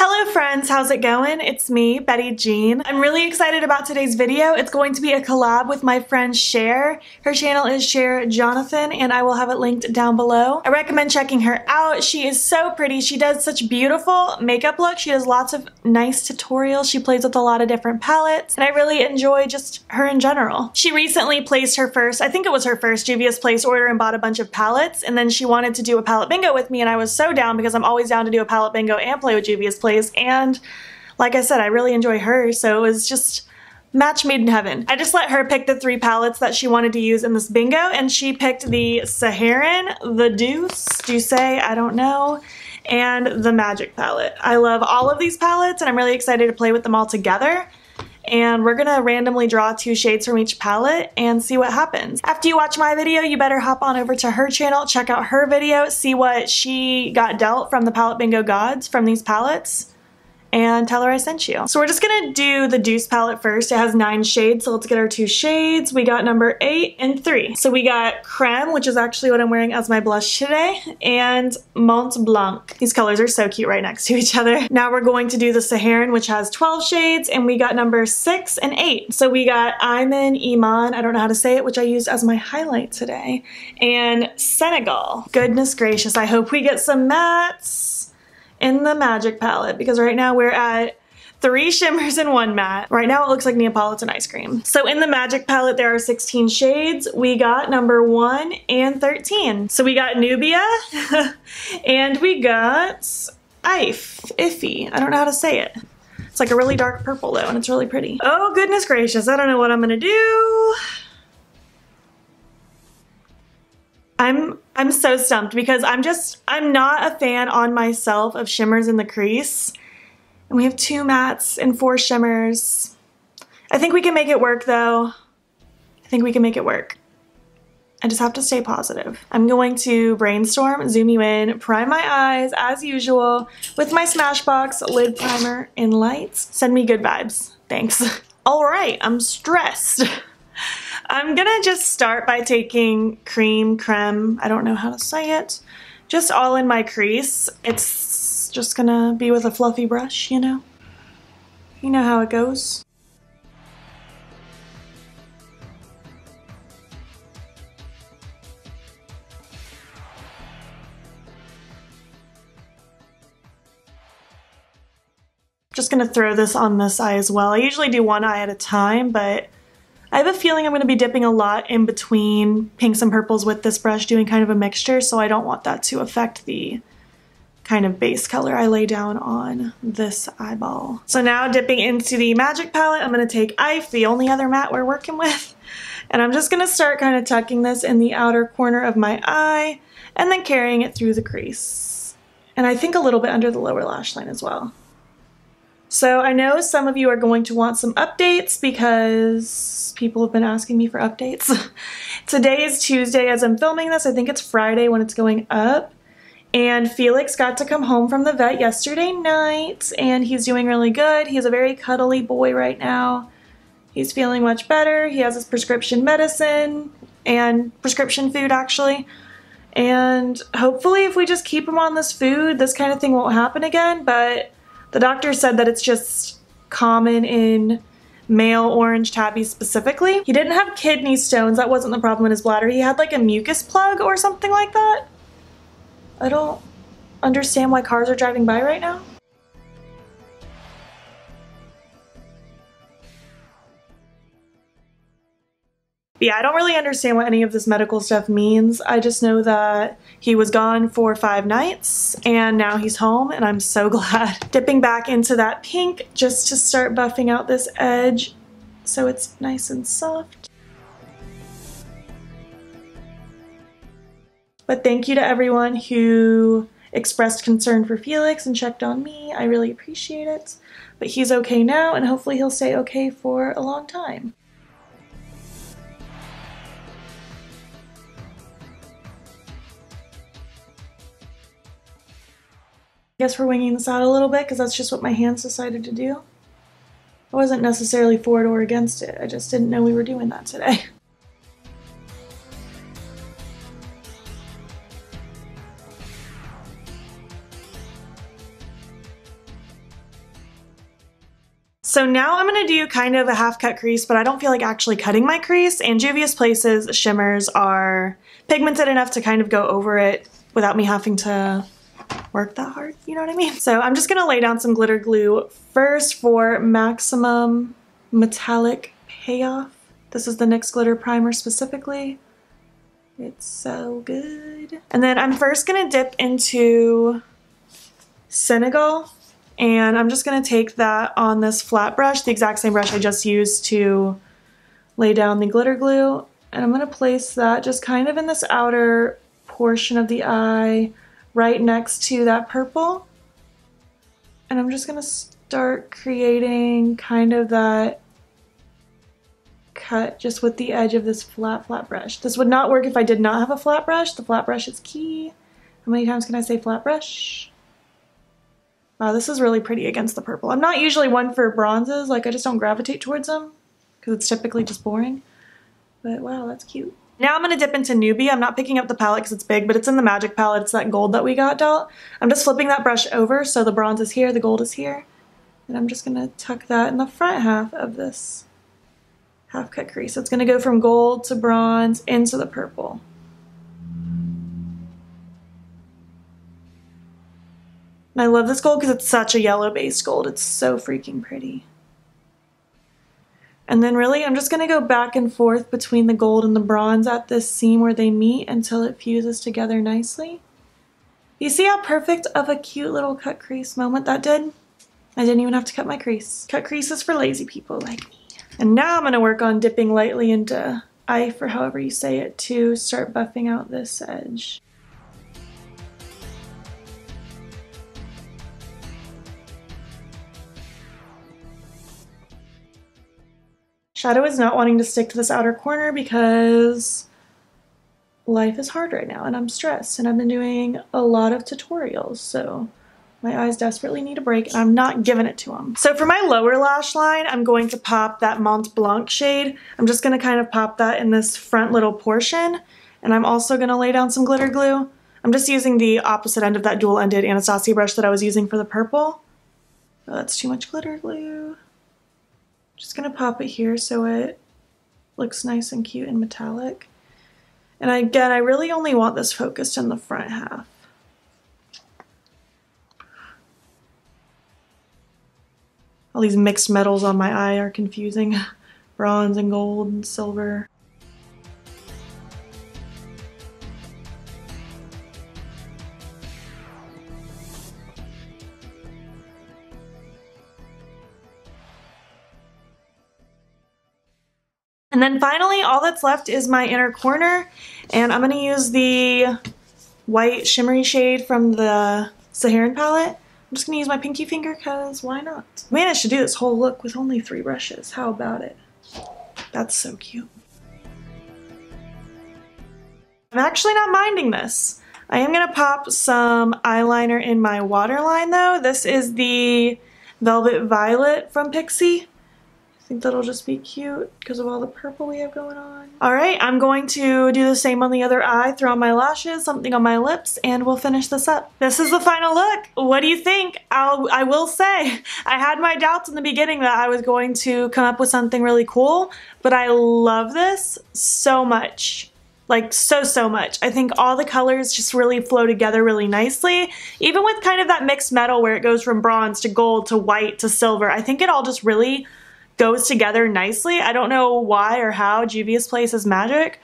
Hello friends, how's it going? It's me, Betty Jean. I'm really excited about today's video. It's going to be a collab with my friend Cher. Her channel is Cher Jonathan and I will have it linked down below. I recommend checking her out. She is so pretty. She does such beautiful makeup looks. She does lots of nice tutorials. She plays with a lot of different palettes and I really enjoy just her in general. She recently placed her first, I think it was her first Juvia's Place order and bought a bunch of palettes and then she wanted to do a palette bingo with me and I was so down because I'm always down to do a palette bingo and play with Juvia's Place And like I said, I really enjoy her, so it was just match made in heaven. I just let her pick the three palettes that she wanted to use in this bingo, and she picked the Saharan, the Deuce, Douce, I don't know, and the Magic palette. I love all of these palettes, and I'm really excited to play with them all together and we're gonna randomly draw two shades from each palette and see what happens. After you watch my video, you better hop on over to her channel, check out her video, see what she got dealt from the Palette Bingo Gods from these palettes and tell her I sent you. So we're just gonna do the Deuce palette first. It has nine shades, so let's get our two shades. We got number eight and three. So we got Creme, which is actually what I'm wearing as my blush today, and Mont Blanc. These colors are so cute right next to each other. Now we're going to do the Saharan, which has 12 shades, and we got number six and eight. So we got Iman Iman, I don't know how to say it, which I used as my highlight today, and Senegal. Goodness gracious, I hope we get some mattes in the Magic palette because right now we're at three shimmers and one matte. Right now it looks like Neapolitan ice cream. So in the Magic palette there are 16 shades. We got number 1 and 13. So we got Nubia and we got Ife, Iffy. I don't know how to say it. It's like a really dark purple though and it's really pretty. Oh goodness gracious, I don't know what I'm gonna do. I'm I'm so stumped because I'm just I'm not a fan on myself of shimmers in the crease. And we have two mattes and four shimmers. I think we can make it work though. I think we can make it work. I just have to stay positive. I'm going to brainstorm, zoom you in, prime my eyes as usual with my Smashbox lid primer in lights. Send me good vibes. Thanks. All right, I'm stressed. I'm gonna just start by taking cream, creme, I don't know how to say it, just all in my crease. It's just gonna be with a fluffy brush, you know? You know how it goes. Just gonna throw this on this eye as well. I usually do one eye at a time, but I have a feeling I'm going to be dipping a lot in between pinks and purples with this brush, doing kind of a mixture, so I don't want that to affect the kind of base color I lay down on this eyeball. So now dipping into the Magic palette, I'm going to take Ife, the only other matte we're working with, and I'm just going to start kind of tucking this in the outer corner of my eye and then carrying it through the crease. And I think a little bit under the lower lash line as well. So I know some of you are going to want some updates because people have been asking me for updates. Today is Tuesday as I'm filming this. I think it's Friday when it's going up. And Felix got to come home from the vet yesterday night and he's doing really good. He's a very cuddly boy right now. He's feeling much better. He has his prescription medicine and prescription food actually. And hopefully if we just keep him on this food, this kind of thing won't happen again. But the doctor said that it's just common in male orange tabbies specifically. He didn't have kidney stones, that wasn't the problem in his bladder. He had like a mucus plug or something like that. I don't understand why cars are driving by right now. Yeah, I don't really understand what any of this medical stuff means. I just know that he was gone for five nights and now he's home and I'm so glad. Dipping back into that pink just to start buffing out this edge so it's nice and soft. But thank you to everyone who expressed concern for Felix and checked on me. I really appreciate it. But he's okay now and hopefully he'll stay okay for a long time. Guess we're winging this out a little bit because that's just what my hands decided to do. I wasn't necessarily for it or against it. I just didn't know we were doing that today. So now I'm going to do kind of a half cut crease, but I don't feel like actually cutting my crease. And Juvia's Places shimmers are pigmented enough to kind of go over it without me having to work that hard, you know what I mean? So I'm just to lay down some glitter glue first for maximum metallic payoff. This is the NYX Glitter Primer specifically. It's so good. And then I'm first to dip into Senegal and I'm just to take that on this flat brush, the exact same brush I just used to lay down the glitter glue. And I'm to place that just kind of in this outer portion of the eye right next to that purple. And I'm just to start creating kind of that cut just with the edge of this flat, flat brush. This would not work if I did not have a flat brush. The flat brush is key. How many times can I say flat brush? Wow, this is really pretty against the purple. I'm not usually one for bronzes, like I just don't gravitate towards them because it's typically just boring. But wow, that's cute. Now I'm going to dip into Nubia. I'm not picking up the palette because it's big, but it's in the Magic palette. It's that gold that we got dealt. I'm just flipping that brush over so the bronze is here, the gold is here. And I'm just going to tuck that in the front half of this half cut crease. So it's going to go from gold to bronze into the purple. And I love this gold because it's such a yellow based gold. It's so freaking pretty. And then really I'm just going to go back and forth between the gold and the bronze at this seam where they meet until it fuses together nicely. You see how perfect of a cute little cut crease moment that did? I didn't even have to cut my crease. Cut creases for lazy people like me. And now I'm going to work on dipping lightly into IFE or however you say it to start buffing out this edge. Shadow is not wanting to stick to this outer corner because life is hard right now and I'm stressed and I've been doing a lot of tutorials so my eyes desperately need a break and I'm not giving it to them. So for my lower lash line I'm going to pop that Mont Blanc shade. I'm just going to kind of pop that in this front little portion and I'm also going to lay down some glitter glue. I'm just using the opposite end of that dual-ended Anastasia brush that I was using for the purple. Oh, that's too much glitter glue. Just gonna pop it here so it looks nice and cute and metallic. And again, I really only want this focused in the front half. All these mixed metals on my eye are confusing. Bronze and gold and silver. And then finally, all that's left is my inner corner, and I'm going to use the white shimmery shade from the Saharan palette. I'm just going to use my pinky finger because why not? Managed to do this whole look with only three brushes. How about it? That's so cute. I'm actually not minding this. I am going to pop some eyeliner in my waterline though. This is the Velvet Violet from Pixi think that'll just be cute because of all the purple we have going on. All right, I'm going to do the same on the other eye, throw on my lashes, something on my lips, and we'll finish this up. This is the final look. What do you think? I'll, I will say, I had my doubts in the beginning that I was going to come up with something really cool, but I love this so much like so so much. I think all the colors just really flow together really nicely. Even with kind of that mixed metal where it goes from bronze to gold to white to silver, I think it all just really goes together nicely. I don't know why or how Juvia's Place is magic,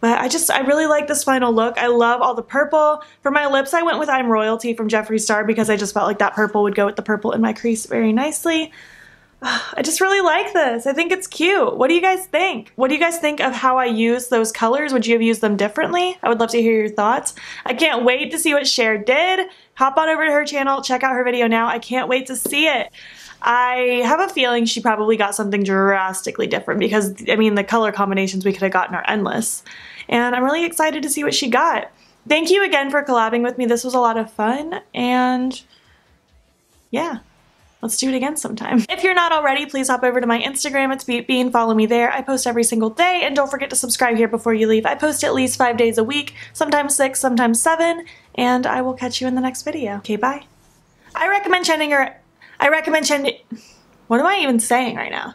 but I just, I really like this final look. I love all the purple. For my lips, I went with I'm Royalty from Jeffree Star because I just felt like that purple would go with the purple in my crease very nicely. I just really like this. I think it's cute. What do you guys think? What do you guys think of how I use those colors? Would you have used them differently? I would love to hear your thoughts. I can't wait to see what Cher did. Hop on over to her channel, check out her video now. I can't wait to see it. I have a feeling she probably got something drastically different because, I mean, the color combinations we could have gotten are endless. And I'm really excited to see what she got. Thank you again for collabing with me. This was a lot of fun. And yeah, let's do it again sometime. If you're not already, please hop over to my Instagram. It's BeautBean. Follow me there. I post every single day. And don't forget to subscribe here before you leave. I post at least five days a week, sometimes six, sometimes seven. And I will catch you in the next video. Okay, bye. I recommend checking her I recommend checking What am I even saying right now?